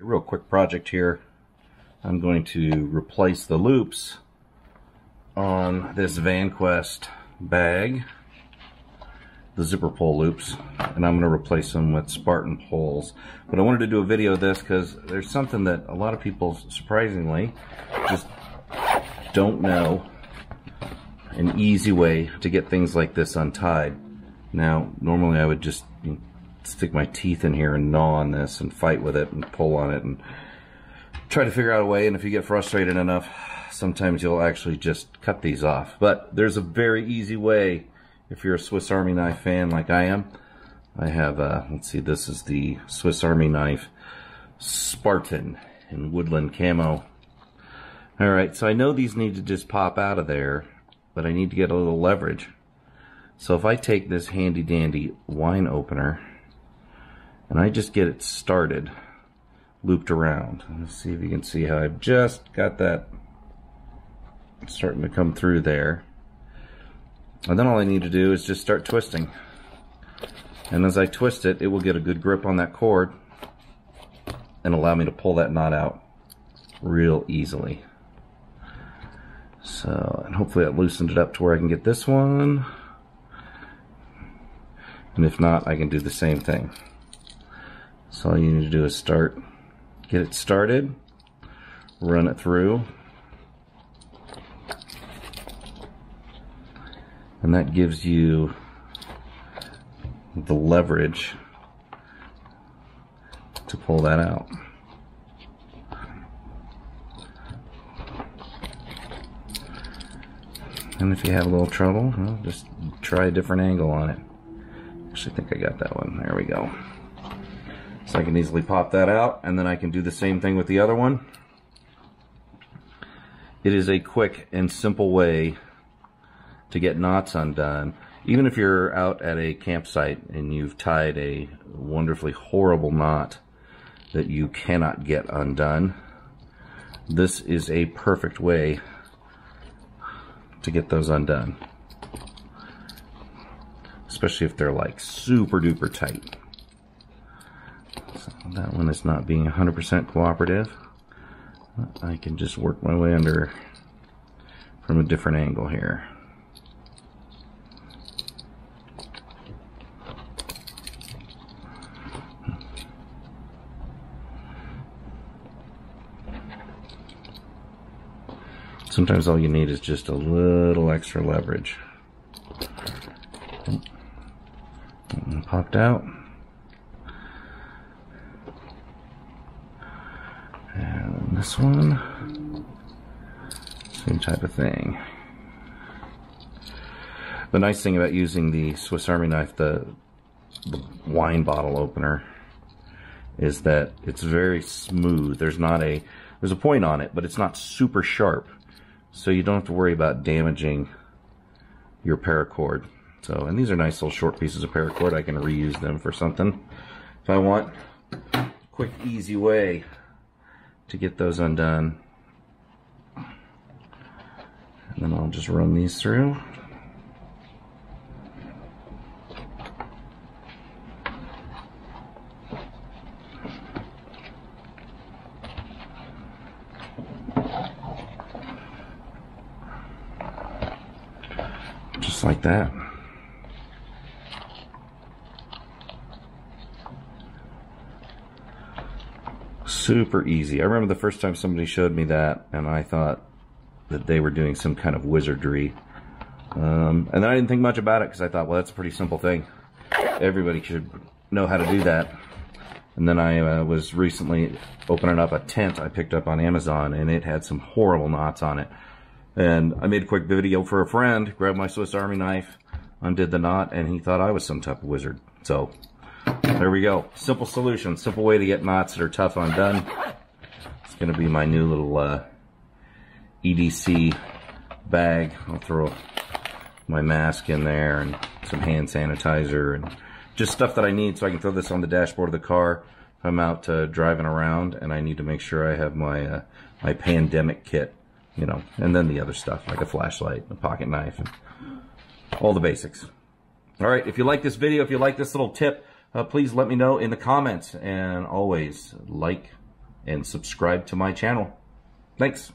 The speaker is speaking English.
A real quick project here. I'm going to replace the loops on this VanQuest bag, the zipper pull loops, and I'm going to replace them with Spartan pulls. But I wanted to do a video of this because there's something that a lot of people, surprisingly, just don't know an easy way to get things like this untied. Now, normally I would just stick my teeth in here and gnaw on this and fight with it and pull on it and try to figure out a way. And if you get frustrated enough, sometimes you'll actually just cut these off. But there's a very easy way if you're a Swiss Army knife fan like I am. I have, uh, let's see, this is the Swiss Army knife Spartan in woodland camo. All right, so I know these need to just pop out of there, but I need to get a little leverage. So if I take this handy dandy wine opener and I just get it started, looped around. Let's see if you can see how I've just got that starting to come through there. And then all I need to do is just start twisting. And as I twist it, it will get a good grip on that cord and allow me to pull that knot out real easily. So, and hopefully that loosened it up to where I can get this one. And if not, I can do the same thing. So all you need to do is start, get it started, run it through, and that gives you the leverage to pull that out. And if you have a little trouble, well, just try a different angle on it. Actually, I think I got that one. There we go. So I can easily pop that out, and then I can do the same thing with the other one. It is a quick and simple way to get knots undone. Even if you're out at a campsite and you've tied a wonderfully horrible knot that you cannot get undone, this is a perfect way to get those undone. Especially if they're like super duper tight. That one is not being 100% cooperative. I can just work my way under from a different angle here. Sometimes all you need is just a little extra leverage. Oh, and popped out. And this one, same type of thing. The nice thing about using the Swiss Army knife, the, the wine bottle opener, is that it's very smooth. There's not a, there's a point on it, but it's not super sharp so you don't have to worry about damaging your paracord. So, and these are nice little short pieces of paracord. I can reuse them for something if I want. Quick, easy way to get those undone. And then I'll just run these through. just like that. Super easy. I remember the first time somebody showed me that and I thought that they were doing some kind of wizardry. Um, and then I didn't think much about it because I thought, well, that's a pretty simple thing. Everybody should know how to do that. And then I uh, was recently opening up a tent I picked up on Amazon and it had some horrible knots on it. And I made a quick video for a friend, grabbed my Swiss Army knife, undid the knot, and he thought I was some type of wizard. So, there we go. Simple solution, simple way to get knots that are tough undone. It's going to be my new little uh, EDC bag. I'll throw my mask in there and some hand sanitizer and just stuff that I need so I can throw this on the dashboard of the car. If I'm out uh, driving around and I need to make sure I have my uh, my pandemic kit you know, and then the other stuff like a flashlight, a pocket knife, and all the basics. All right, if you like this video, if you like this little tip, uh, please let me know in the comments. And always like, and subscribe to my channel. Thanks.